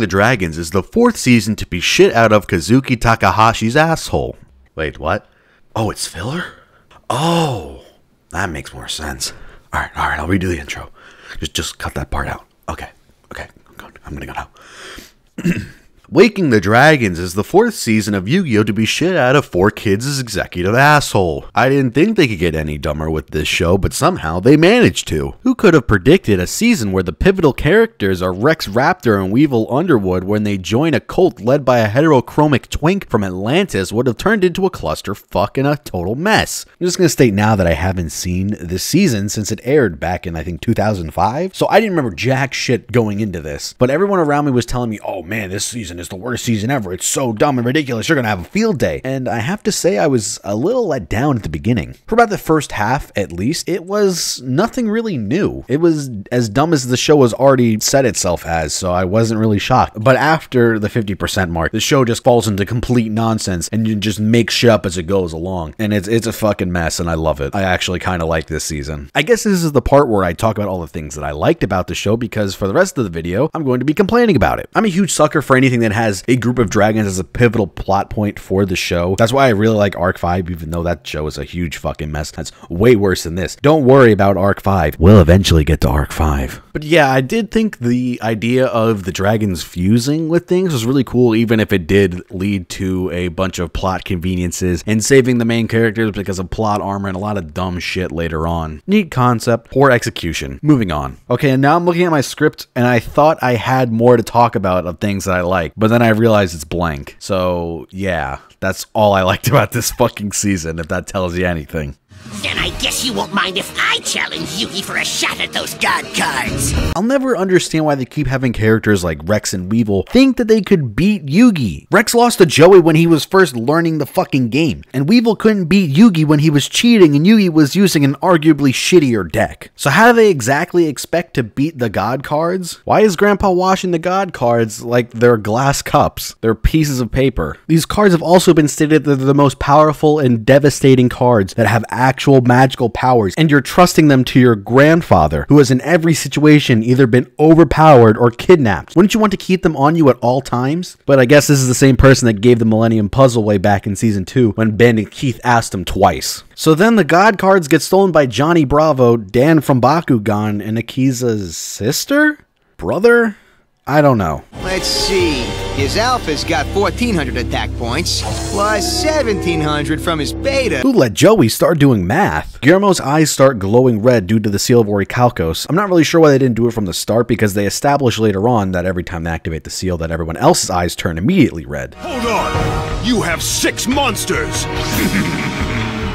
The Dragons is the fourth season to be shit out of Kazuki Takahashi's asshole. Wait, what? Oh, it's filler? Oh, that makes more sense. All right, all right, I'll redo the intro. Just, just cut that part out. Okay, okay, I'm, going, I'm gonna go now. Waking the Dragons is the fourth season of Yu Gi Oh! to be shit out of 4Kids' executive asshole. I didn't think they could get any dumber with this show, but somehow they managed to. Who could have predicted a season where the pivotal characters are Rex Raptor and Weevil Underwood when they join a cult led by a heterochromic twink from Atlantis would have turned into a cluster fucking a total mess? I'm just gonna state now that I haven't seen this season since it aired back in I think 2005, so I didn't remember jack shit going into this. But everyone around me was telling me, oh man, this season is the worst season ever. It's so dumb and ridiculous. You're going to have a field day. And I have to say, I was a little let down at the beginning. For about the first half, at least, it was nothing really new. It was as dumb as the show has already set itself as, so I wasn't really shocked. But after the 50% mark, the show just falls into complete nonsense and you just make shit up as it goes along. And it's, it's a fucking mess, and I love it. I actually kind of like this season. I guess this is the part where I talk about all the things that I liked about the show because for the rest of the video, I'm going to be complaining about it. I'm a huge sucker for anything that has a group of dragons as a pivotal plot point for the show. That's why I really like Arc 5, even though that show is a huge fucking mess. That's way worse than this. Don't worry about Arc 5. We'll eventually get to Arc 5. But yeah, I did think the idea of the dragons fusing with things was really cool, even if it did lead to a bunch of plot conveniences and saving the main characters because of plot armor and a lot of dumb shit later on. Neat concept, poor execution. Moving on. Okay, and now I'm looking at my script and I thought I had more to talk about of things that I like, but then I realized it's blank. So yeah, that's all I liked about this fucking season, if that tells you anything. Then I guess you won't mind if I challenge Yugi for a shot at those god cards. I'll never understand why they keep having characters like Rex and Weevil think that they could beat Yugi. Rex lost to Joey when he was first learning the fucking game, and Weevil couldn't beat Yugi when he was cheating and Yugi was using an arguably shittier deck. So how do they exactly expect to beat the god cards? Why is Grandpa washing the god cards like they're glass cups? They're pieces of paper. These cards have also been stated that they're the most powerful and devastating cards that have actual magical powers, and you're trusting them to your grandfather, who has in every situation either been overpowered or kidnapped. Wouldn't you want to keep them on you at all times? But I guess this is the same person that gave the Millennium Puzzle way back in season 2 when Bandit Keith asked him twice. So then the god cards get stolen by Johnny Bravo, Dan from Bakugan, and Akiza's sister? Brother? I don't know. Let's see. His alpha's got 1400 attack points, plus 1700 from his beta. Who let Joey start doing math? Guillermo's eyes start glowing red due to the seal of Orichalcos. I'm not really sure why they didn't do it from the start because they establish later on that every time they activate the seal that everyone else's eyes turn immediately red. Hold on! You have six monsters!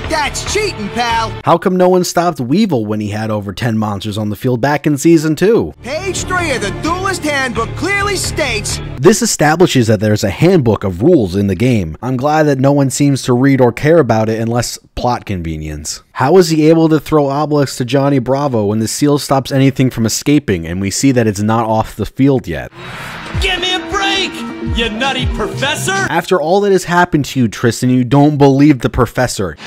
That's cheating, pal. How come no one stopped Weevil when he had over 10 monsters on the field back in season 2? Page 3 of the Duelist Handbook clearly states This establishes that there's a handbook of rules in the game. I'm glad that no one seems to read or care about it unless plot convenience. How was he able to throw Obelisk to Johnny Bravo when the seal stops anything from escaping and we see that it's not off the field yet? Give me a break, you nutty professor! After all that has happened to you, Tristan, you don't believe the professor.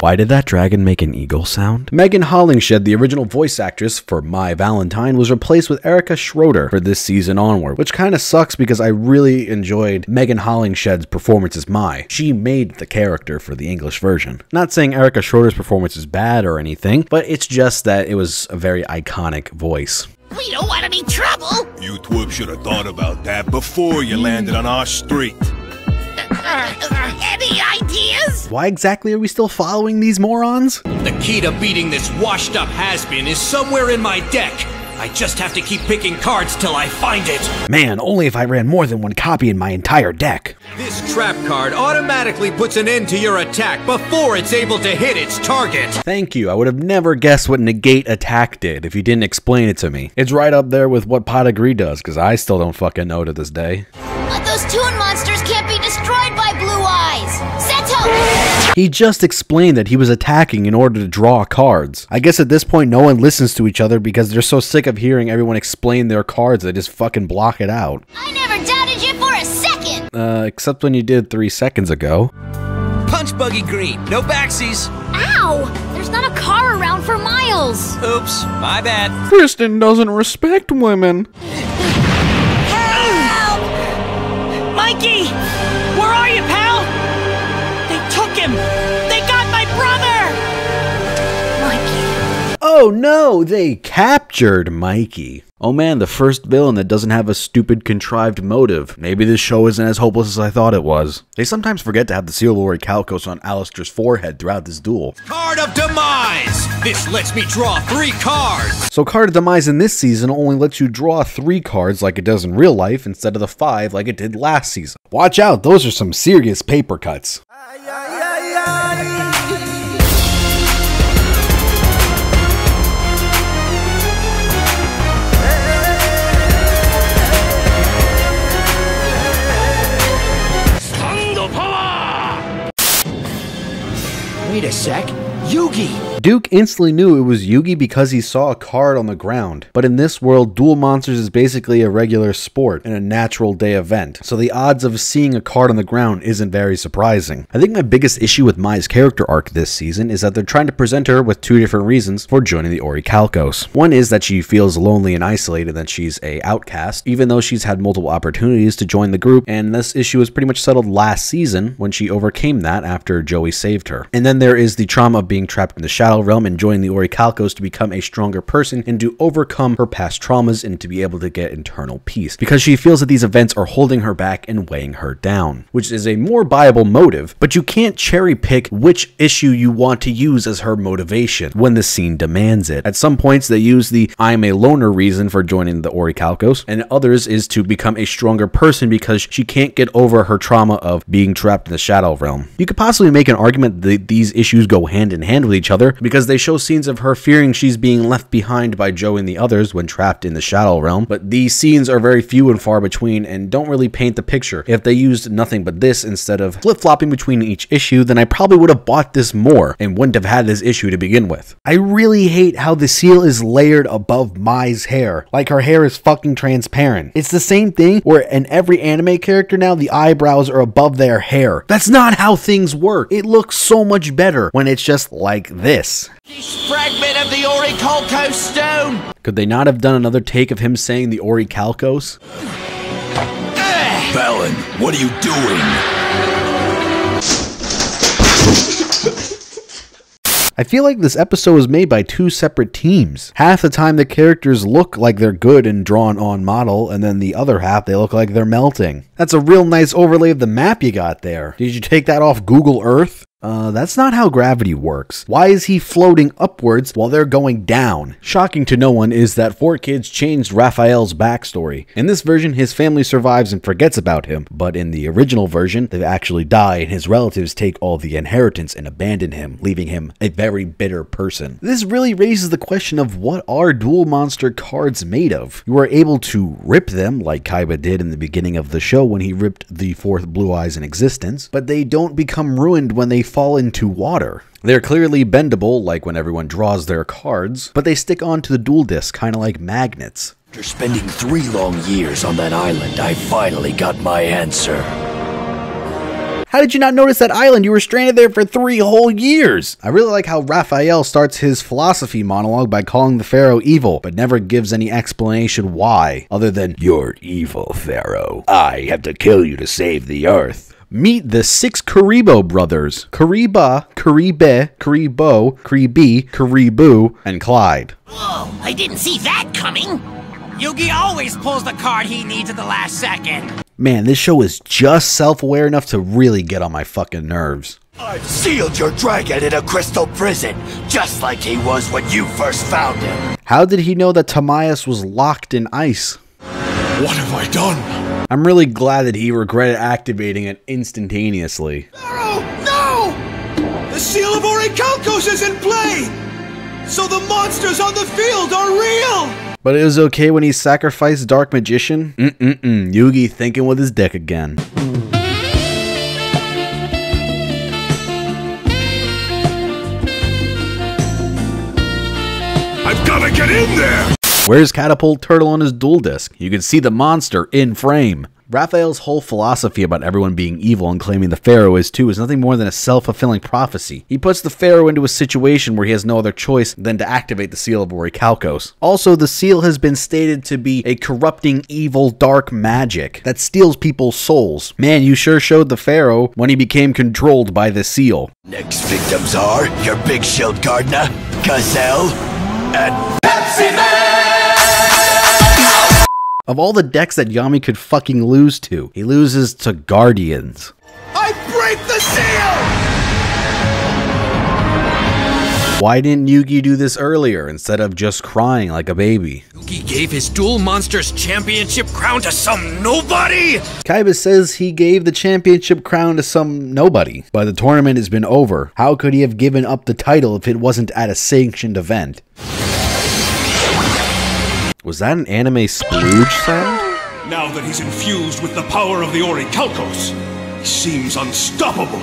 Why did that dragon make an eagle sound? Megan Hollingshead, the original voice actress for Mai Valentine, was replaced with Erica Schroeder for this season onward, which kind of sucks because I really enjoyed Megan Hollingshead's performance as Mai. She made the character for the English version. Not saying Erica Schroeder's performance is bad or anything, but it's just that it was a very iconic voice. We don't want any trouble. You twerp should have thought about that before you landed on our street. Any ideas? Why exactly are we still following these morons? The key to beating this washed up has-been is somewhere in my deck. I just have to keep picking cards till I find it. Man, only if I ran more than one copy in my entire deck. This trap card automatically puts an end to your attack before it's able to hit its target. Thank you. I would have never guessed what negate attack did if you didn't explain it to me. It's right up there with what Pot of Greed does, because I still don't fucking know to this day. Uh, those Toon He just explained that he was attacking in order to draw cards. I guess at this point no one listens to each other because they're so sick of hearing everyone explain their cards they just fucking block it out. I never doubted you for a second! Uh, except when you did three seconds ago. Punch Buggy Green, no backsies. Ow! There's not a car around for miles! Oops, my bad. Kristen doesn't respect women. Mikey! Where are Oh no, they captured Mikey. Oh man, the first villain that doesn't have a stupid contrived motive. Maybe this show isn't as hopeless as I thought it was. They sometimes forget to have the seal of Orichalcos on Alistair's forehead throughout this duel. Card of Demise! This lets me draw three cards! So Card of Demise in this season only lets you draw three cards like it does in real life instead of the five like it did last season. Watch out, those are some serious paper cuts. A sec. Yugi! Duke instantly knew it was Yugi because he saw a card on the ground. But in this world, Duel Monsters is basically a regular sport and a natural day event. So the odds of seeing a card on the ground isn't very surprising. I think my biggest issue with Mai's character arc this season is that they're trying to present her with two different reasons for joining the Orichalcos. One is that she feels lonely and isolated that she's a outcast, even though she's had multiple opportunities to join the group, and this issue was pretty much settled last season when she overcame that after Joey saved her. And then there is the trauma of being trapped in the Shadow Realm and join the Orichalcos to become a stronger person and to overcome her past traumas and to be able to get internal peace. Because she feels that these events are holding her back and weighing her down, which is a more viable motive, but you can't cherry pick which issue you want to use as her motivation when the scene demands it. At some points, they use the I'm a loner reason for joining the Orichalcos, and others is to become a stronger person because she can't get over her trauma of being trapped in the Shadow Realm. You could possibly make an argument that these issues go hand in hand with each other because they show scenes of her fearing she's being left behind by Joe and the others when trapped in the Shadow Realm, but these scenes are very few and far between and don't really paint the picture. If they used nothing but this instead of flip flopping between each issue, then I probably would have bought this more and wouldn't have had this issue to begin with. I really hate how the seal is layered above Mai's hair, like her hair is fucking transparent. It's the same thing where in every anime character now, the eyebrows are above their hair. That's not how things work. It looks so much better when it's just like this. This fragment of the Orichalco stone! Could they not have done another take of him saying the Orichalcos? Valon, what are you doing? I feel like this episode was made by two separate teams. Half the time the characters look like they're good and drawn on model, and then the other half they look like they're melting. That's a real nice overlay of the map you got there. Did you take that off Google Earth? Uh, that's not how gravity works. Why is he floating upwards while they're going down? Shocking to no one is that 4Kids changed Raphael's backstory. In this version, his family survives and forgets about him, but in the original version, they actually die and his relatives take all the inheritance and abandon him, leaving him a very bitter person. This really raises the question of what are Duel Monster cards made of? You are able to rip them, like Kaiba did in the beginning of the show when he ripped the fourth Blue Eyes in existence, but they don't become ruined when they fall into water. They're clearly bendable, like when everyone draws their cards, but they stick onto the duel disk, kind of like magnets. After spending three long years on that island, I finally got my answer. How did you not notice that island? You were stranded there for three whole years. I really like how Raphael starts his philosophy monologue by calling the Pharaoh evil, but never gives any explanation why, other than, You're evil, Pharaoh. I have to kill you to save the earth. Meet the six Kuriboh brothers Kuriba, Kuribe, Kuribo, Kuribi, Kuribu, and Clyde. Whoa, I didn't see that coming! Yugi always pulls the card he needs at the last second. Man, this show is just self aware enough to really get on my fucking nerves. I've sealed your dragon in a crystal prison, just like he was when you first found him. How did he know that Timaeus was locked in ice? What have I done? I'm really glad that he regretted activating it instantaneously. No! No! The seal of Orichalcos is in play! So the monsters on the field are real! But it was okay when he sacrificed Dark Magician? Mm-mm-mm, Yugi thinking with his dick again. I've gotta get in there! Where's Catapult Turtle on his duel disk? You can see the monster in frame. Raphael's whole philosophy about everyone being evil and claiming the Pharaoh is too is nothing more than a self fulfilling prophecy. He puts the Pharaoh into a situation where he has no other choice than to activate the Seal of Orichalcos. Also, the seal has been stated to be a corrupting, evil, dark magic that steals people's souls. Man, you sure showed the Pharaoh when he became controlled by the seal. Next victims are your Big Shield Gardna, Gazelle, and Of all the decks that Yami could fucking lose to, he loses to Guardians. I break the seal! Why didn't Yugi do this earlier instead of just crying like a baby? Yugi gave his Duel Monsters Championship crown to some nobody? Kaiba says he gave the championship crown to some nobody, but the tournament has been over. How could he have given up the title if it wasn't at a sanctioned event? Was that an anime splooge sound? Now that he's infused with the power of the Orichalcos, he seems unstoppable.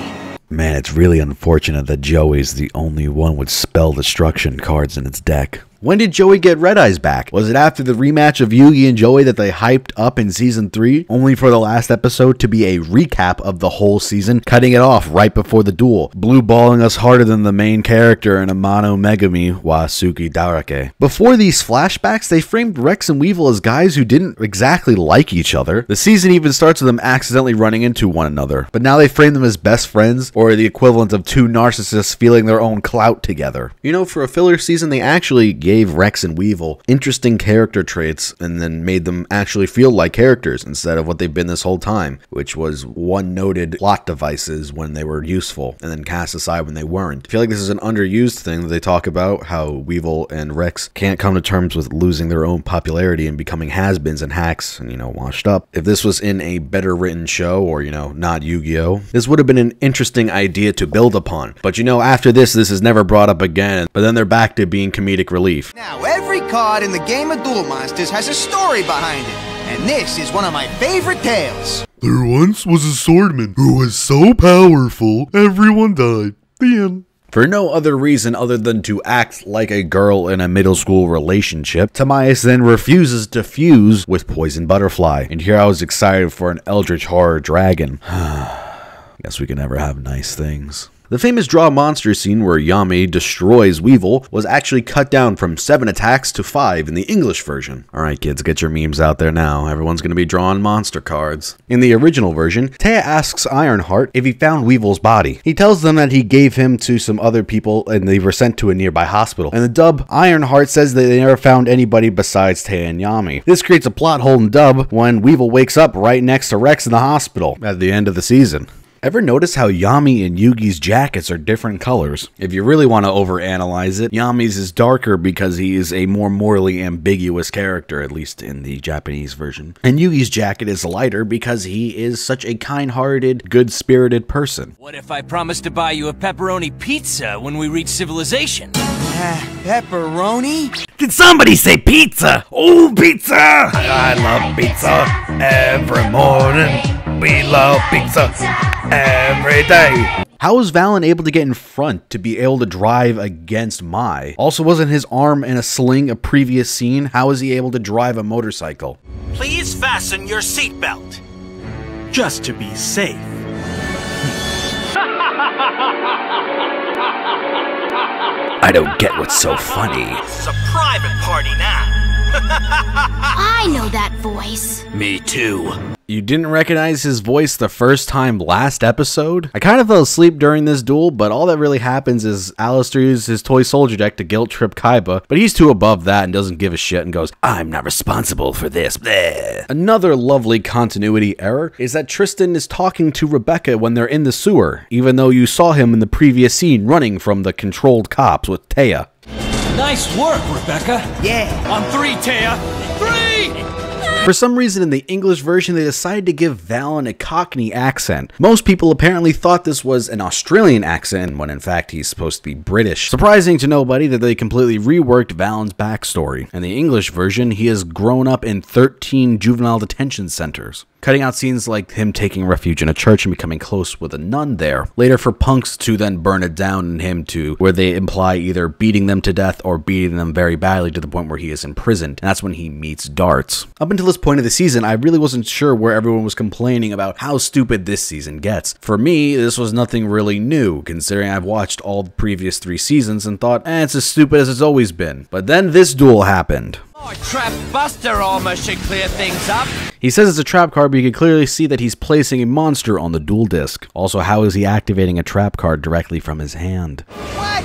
Man, it's really unfortunate that Joey's the only one with spell destruction cards in its deck. When did Joey get Red Eyes back? Was it after the rematch of Yugi and Joey that they hyped up in season 3, only for the last episode to be a recap of the whole season, cutting it off right before the duel, blue balling us harder than the main character in Amano Megami Wasuki Darake. Before these flashbacks, they framed Rex and Weevil as guys who didn't exactly like each other. The season even starts with them accidentally running into one another, but now they frame them as best friends or the equivalent of two narcissists feeling their own clout together. You know, for a filler season, they actually gave Rex and Weevil interesting character traits and then made them actually feel like characters instead of what they've been this whole time, which was one noted plot devices when they were useful and then cast aside when they weren't. I feel like this is an underused thing that they talk about how Weevil and Rex can't come to terms with losing their own popularity and becoming has-beens and hacks and you know washed up. If this was in a better written show or you know not Yu-Gi-Oh, this would have been an interesting idea to build upon. But you know after this this is never brought up again, but then they're back to being comedic relief. Now, every card in the game of Duel Monsters has a story behind it, and this is one of my favorite tales. There once was a swordman who was so powerful, everyone died. The end. For no other reason other than to act like a girl in a middle school relationship, Timaeus then refuses to fuse with Poison Butterfly. And here I was excited for an Eldritch Horror Dragon. Guess we can never have nice things. The famous draw monster scene where Yami destroys Weevil was actually cut down from 7 attacks to 5 in the English version. Alright kids, get your memes out there now. Everyone's gonna be drawing monster cards. In the original version, Téa asks Ironheart if he found Weevil's body. He tells them that he gave him to some other people and they were sent to a nearby hospital. In the dub, Ironheart says that they never found anybody besides Téa and Yami. This creates a plot hole in dub when Weevil wakes up right next to Rex in the hospital at the end of the season. Ever notice how Yami and Yugi's jackets are different colors? If you really want to overanalyze it, Yami's is darker because he is a more morally ambiguous character, at least in the Japanese version. And Yugi's jacket is lighter because he is such a kind hearted, good spirited person. What if I promise to buy you a pepperoni pizza when we reach civilization? Ah, pepperoni? Did somebody say pizza? Oh, pizza! I love pizza every morning. We love pizza every day. How was Valon able to get in front to be able to drive against Mai? Also, wasn't his arm in a sling a previous scene? How is he able to drive a motorcycle? Please fasten your seatbelt. Just to be safe. I don't get what's so funny. This is a private party now. I know that voice. Me too. You didn't recognize his voice the first time last episode? I kind of fell asleep during this duel, but all that really happens is Alistair uses his toy soldier deck to guilt trip Kaiba, but he's too above that and doesn't give a shit and goes, I'm not responsible for this. Bleh. Another lovely continuity error is that Tristan is talking to Rebecca when they're in the sewer, even though you saw him in the previous scene running from the controlled cops with Téa. Nice work, Rebecca. Yeah. On three, Téa. Three! For some reason, in the English version, they decided to give Valon a Cockney accent. Most people apparently thought this was an Australian accent, when in fact he's supposed to be British. Surprising to nobody that they completely reworked Valon's backstory. In the English version, he has grown up in 13 juvenile detention centers. Cutting out scenes like him taking refuge in a church and becoming close with a nun there. Later for punks to then burn it down and him to where they imply either beating them to death or beating them very badly to the point where he is imprisoned. And that's when he meets Dartz. Up until this point of the season, I really wasn't sure where everyone was complaining about how stupid this season gets. For me, this was nothing really new, considering I've watched all the previous three seasons and thought, eh, it's as stupid as it's always been. But then this duel happened. Oh, Trap Buster almost should clear things up. He says it's a trap card, but you can clearly see that he's placing a monster on the duel disk. Also, how is he activating a trap card directly from his hand? What?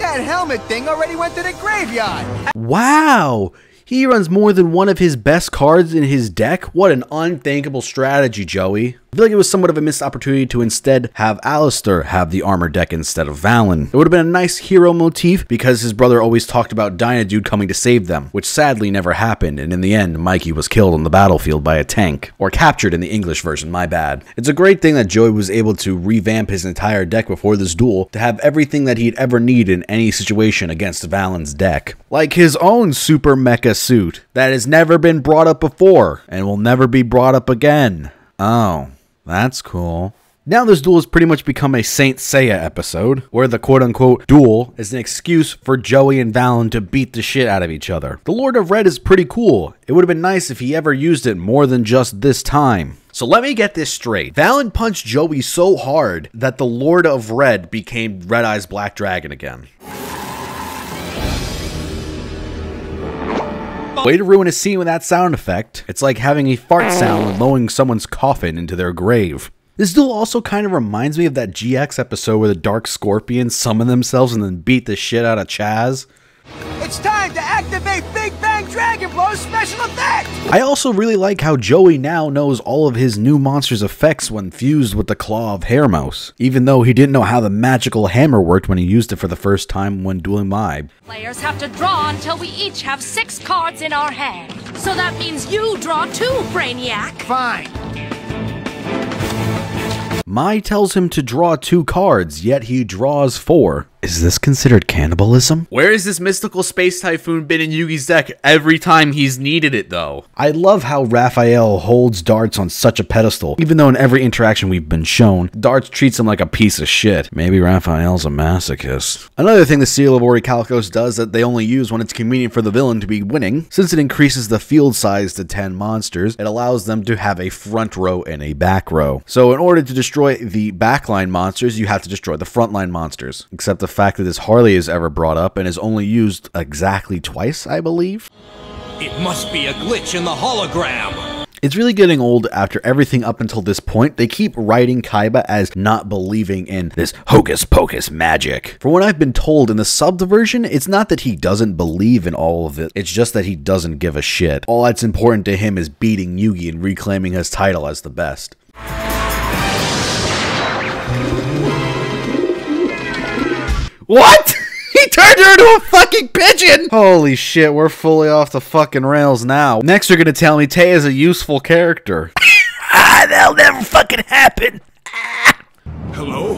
That helmet thing already went to the graveyard. Wow! He runs more than one of his best cards in his deck? What an unthinkable strategy, Joey. I feel like it was somewhat of a missed opportunity to instead have Alistair have the armor deck instead of Valon. It would have been a nice hero motif because his brother always talked about Dynadude coming to save them, which sadly never happened, and in the end, Mikey was killed on the battlefield by a tank. Or captured in the English version, my bad. It's a great thing that Joey was able to revamp his entire deck before this duel to have everything that he'd ever need in any situation against Valon's deck. Like his own super mecha suit that has never been brought up before and will never be brought up again. Oh. That's cool. Now this duel has pretty much become a Saint Seiya episode, where the quote-unquote duel is an excuse for Joey and Valon to beat the shit out of each other. The Lord of Red is pretty cool. It would have been nice if he ever used it more than just this time. So let me get this straight. Valon punched Joey so hard that the Lord of Red became Red Eyes Black Dragon again. Way to ruin a scene with that sound effect. It's like having a fart sound and lowering someone's coffin into their grave. This duel also kind of reminds me of that GX episode where the Dark Scorpions summon themselves and then beat the shit out of Chaz. It's time to activate Big Bang Dragon Blow special effect! I also really like how Joey now knows all of his new monster's effects when fused with the Claw of Hermos, even though he didn't know how the magical hammer worked when he used it for the first time when dueling Mai. Players have to draw until we each have six cards in our hand. So that means you draw two, Brainiac. Fine. Mai tells him to draw two cards, yet he draws four. Is this considered cannibalism? Where has this mystical space typhoon been in Yugi's deck every time he's needed it, though? I love how Raphael holds Dartz on such a pedestal, even though in every interaction we've been shown, Dartz treats him like a piece of shit. Maybe Raphael's a masochist. Another thing the Seal of Orichalcos does that they only use when it's convenient for the villain to be winning, since it increases the field size to 10 monsters, it allows them to have a front row and a back row. So in order to destroy the backline monsters, you have to destroy the frontline monsters, except the fact that this Harley is ever brought up and is only used exactly twice, I believe. It must be a glitch in the hologram. It's really getting old after everything up until this point. They keep writing Kaiba as not believing in this hocus pocus magic. From what I've been told in the subbed version, it's not that he doesn't believe in all of it, it's just that he doesn't give a shit. All that's important to him is beating Yugi and reclaiming his title as the best. What? He turned her into a fucking pigeon! Holy shit, we're fully off the fucking rails now. Next, you're gonna tell me Tay is a useful character. ah, that'll never fucking happen. Hello?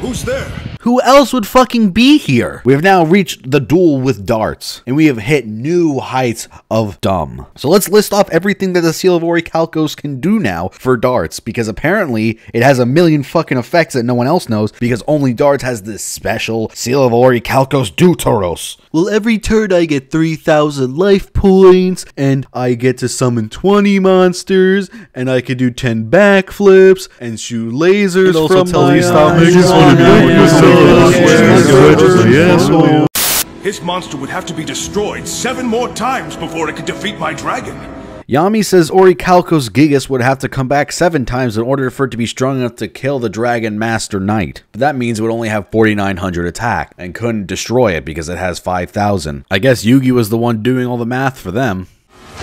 Who's there? Who else would fucking be here? We have now reached the duel with Dartz, and we have hit new heights of dumb. So let's list off everything that the Seal of Orichalcos can do now for Dartz, because apparently it has a million fucking effects that no one else knows, because only Dartz has this special Seal of Orichalcos Deuteros. Well, every turn I get 3,000 life points, and I get to summon 20 monsters, and I can do 10 backflips, and shoot lasers It also from tells my you stop making fun of me when you. His monster would have to be destroyed seven more times before it could defeat my dragon. Yami says Orichalcos Gigas would have to come back seven times in order for it to be strong enough to kill the Dragon Master Knight. But that means it would only have 4,900 attack and couldn't destroy it because it has 5,000. I guess Yugi was the one doing all the math for them.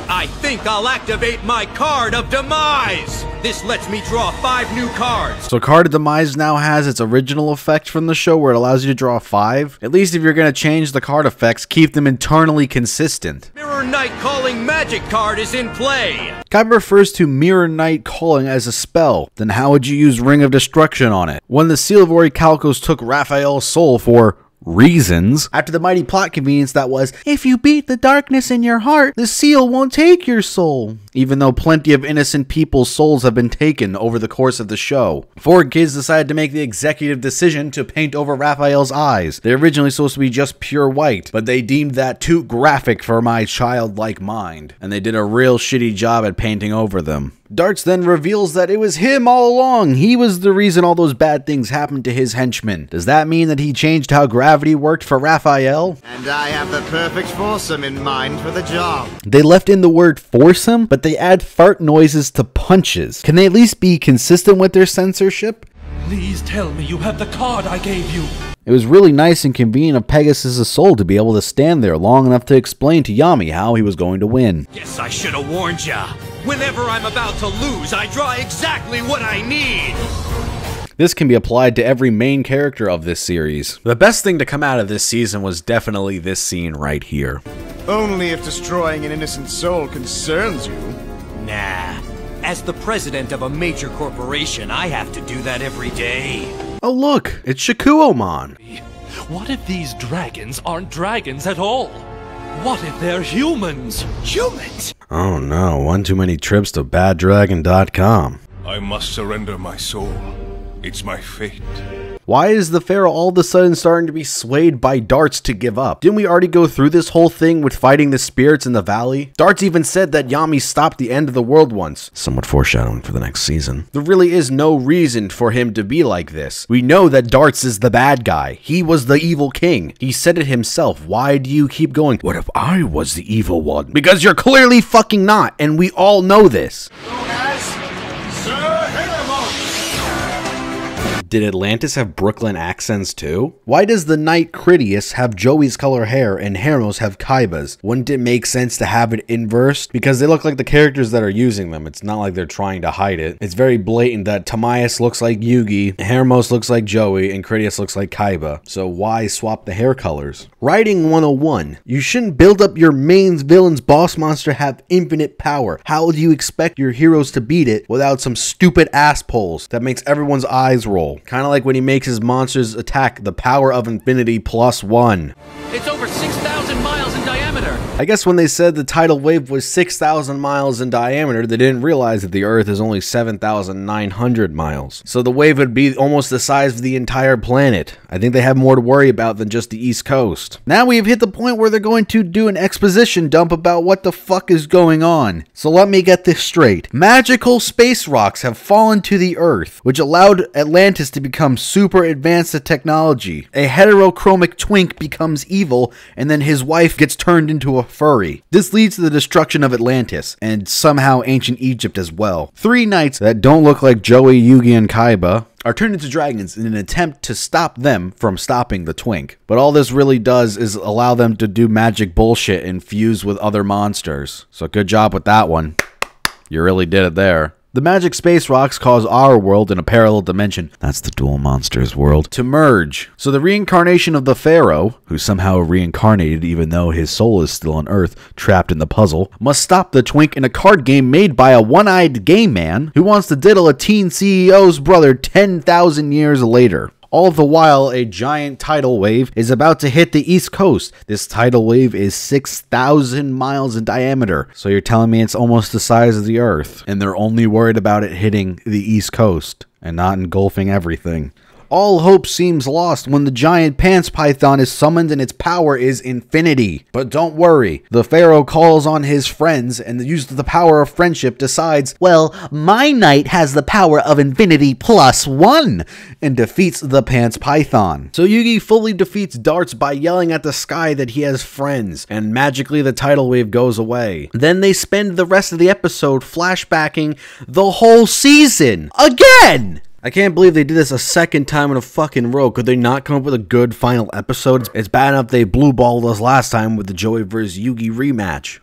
I think I'll activate my card of demise. This lets me draw five new cards. So Card of Demise now has its original effect from the show where it allows you to draw five. At least if you're going to change the card effects, keep them internally consistent. Mirror Knight Calling Magic card is in play. Kaiba refers to Mirror Knight calling as a spell. Then how would you use Ring of Destruction on it? When the Seal of Orichalcos took Raphael's soul for reasons, after the mighty plot convenience that was, if you beat the darkness in your heart, the seal won't take your soul. Even though plenty of innocent people's souls have been taken over the course of the show. 4Kids decided to make the executive decision to paint over Raphael's eyes. They're originally supposed to be just pure white, but they deemed that too graphic for my childlike mind, and they did a real shitty job at painting over them. Dartz then reveals that it was him all along. He was the reason all those bad things happened to his henchmen. Does that mean that he changed how gravity worked for Raphael? And I have the perfect foursome in mind for the job. They left in the word foursome, but they add fart noises to punches. Can they at least be consistent with their censorship? Please tell me you have the card I gave you. It was really nice and convenient of Pegasus' soul to be able to stand there long enough to explain to Yami how he was going to win. Guess I should have warned ya. Whenever I'm about to lose, I draw exactly what I need. This can be applied to every main character of this series. The best thing to come out of this season was definitely this scene right here. Only if destroying an innocent soul concerns you. Nah. As the president of a major corporation, I have to do that every day. Oh look, it's Shikuomon. What if these dragons aren't dragons at all? What if they're humans? Humans? Oh no, one too many trips to baddragon.com. I must surrender my soul. It's my fate. Why is the Pharaoh all of a sudden starting to be swayed by Dartz to give up? Didn't we already go through this whole thing with fighting the spirits in the valley? Dartz even said that Yami stopped the end of the world once. Somewhat foreshadowing for the next season. There really is no reason for him to be like this. We know that Dartz is the bad guy. He was the evil king. He said it himself. Why do you keep going, what if I was the evil one? Because you're clearly fucking not, and we all know this. Did Atlantis have Brooklyn accents too? Why does the knight Critias have Joey's color hair and Hermos have Kaiba's? Wouldn't it make sense to have it inversed? Because they look like the characters that are using them. It's not like they're trying to hide it. It's very blatant that Timaeus looks like Yugi, Hermos looks like Joey, and Critias looks like Kaiba. So why swap the hair colors? Writing 101. You shouldn't build up your main villain's boss monster have infinite power. How do you expect your heroes to beat it without some stupid ass poles that makes everyone's eyes roll? Kind of like when he makes his monsters attack the power of infinity plus one. It's over 6,000 miles. I guess when they said the tidal wave was 6,000 miles in diameter, they didn't realize that the Earth is only 7,900 miles. So the wave would be almost the size of the entire planet. I think they have more to worry about than just the East Coast. Now we've hit the point where they're going to do an exposition dump about what the fuck is going on. So let me get this straight. Magical space rocks have fallen to the Earth, which allowed Atlantis to become super advanced at technology. A heterochromic twink becomes evil, and then his wife gets turned into a furry. This leads to the destruction of Atlantis, and somehow ancient Egypt as well. Three knights that don't look like Joey, Yugi, and Kaiba are turned into dragons in an attempt to stop them from stopping the twink. But all this really does is allow them to do magic bullshit and fuse with other monsters. So good job with that one. You really did it there. The magic space rocks cause our world in a parallel dimension, that's the Duel Monsters world, to merge. So the reincarnation of the Pharaoh, who somehow reincarnated even though his soul is still on Earth, trapped in the puzzle, must stop the twink in a card game made by a one-eyed gay man who wants to diddle a teen CEO's brother 10,000 years later. All the while, a giant tidal wave is about to hit the East Coast. This tidal wave is 6,000 miles in diameter. So you're telling me it's almost the size of the Earth, and they're only worried about it hitting the East Coast and not engulfing everything. All hope seems lost when the giant pants python is summoned and its power is infinity. But don't worry, the pharaoh calls on his friends and the use of the power of friendship decides, well, my knight has the power of infinity plus one, and defeats the pants python. So Yugi fully defeats Dartz by yelling at the sky that he has friends, and magically the tidal wave goes away. Then they spend the rest of the episode flashbacking the whole season again. I can't believe they did this a second time in a fucking row. Could they not come up with a good final episode? It's bad enough they blue balled us last time with the Joey vs. Yugi rematch.